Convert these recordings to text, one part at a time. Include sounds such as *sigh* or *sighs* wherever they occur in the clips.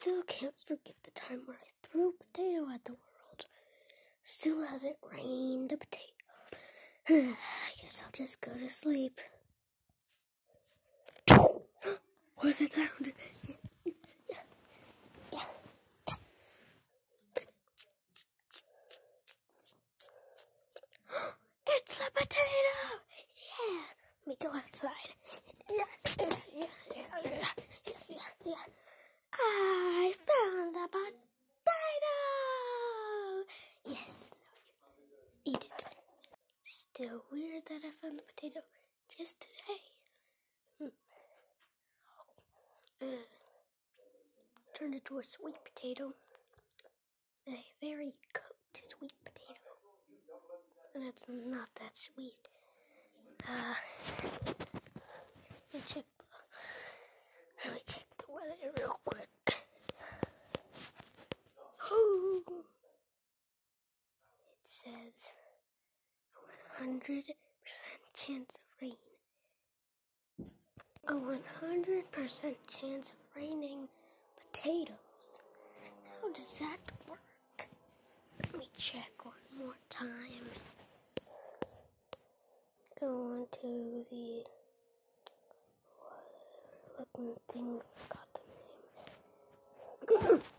Still can't forget the time where I threw a potato at the world. Still hasn't rained a potato. *sighs* I guess I'll just go to sleep. *gasps* What's that sound? *gasps* It's the potato! Yeah! Let me go outside. Yeah, yeah, yeah, yeah, yeah, yeah. I found the potato! Yes, eat it. Still weird that I found the potato just today. Hmm. Uh, turned into a sweet potato. A very cooked sweet potato. And it's not that sweet. Uh, let me check the, let me check the weather real quick. It says 100% chance of rain. A 100% chance of raining potatoes. How does that work? Let me check one more time. Go on to the looking thing. Forgot the name. *coughs*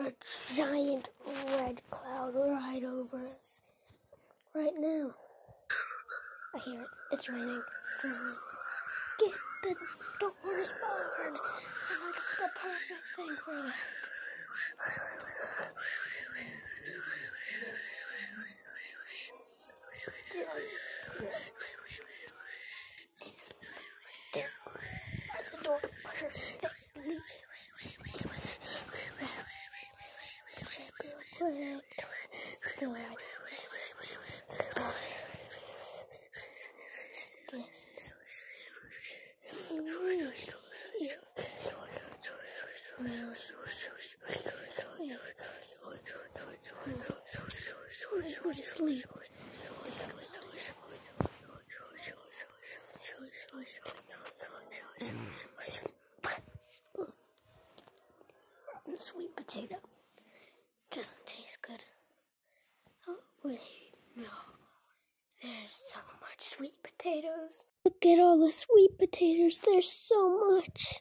A giant red cloud right over right now. I hear it. It's raining. Get the doors barred. And I got the perfect thing for that. The door perfectly. Sweet potato doesn't taste good. Oh, wait, no. There's so much sweet potatoes. Look at all the sweet potatoes. There's so much.